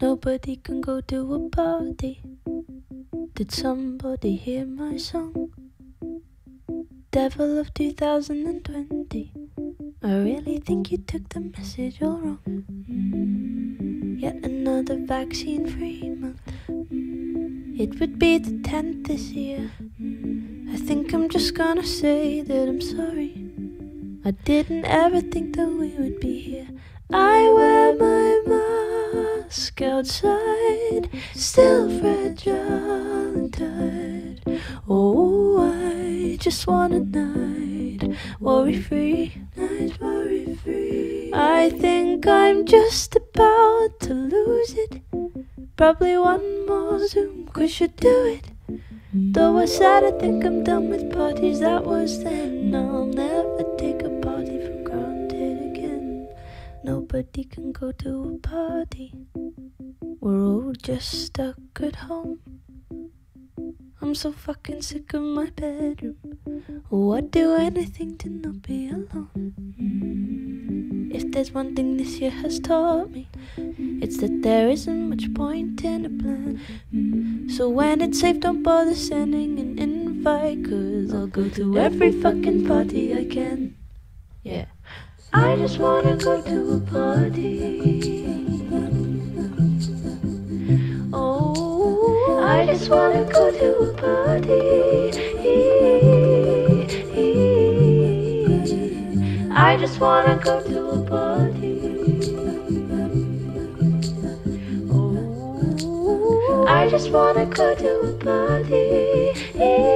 Nobody can go to a party. Did somebody hear my song? Devil of 2020. I really think you took the message all wrong. Mm, Yet another vaccine free month. Mm, It would be the 10th this year. Mm, I think I'm just gonna say that I'm sorry. I didn't ever think that we would be here. I my outside, still fragile and tired. Oh, I just want a night, worry free, night worry free. I think I'm just about to lose it. Probably one more Zoom quiz should do it. Though I said I think I'm done with parties, that was then. I'll never take a Nobody can go to a party. We're all just stuck at home. I'm so fucking sick of my bedroom. Oh, I'd do anything to not be alone. Mm. If there's one thing this year has taught me, it's that there isn't much point in a plan. Mm. So when it's safe, don't bother sending an invite, cause I'll go to every fucking party I can. Yeah. I just wanna go to a party. Oh, I just wanna go to a party. I just wanna go to a party. Oh, I just wanna go to a party.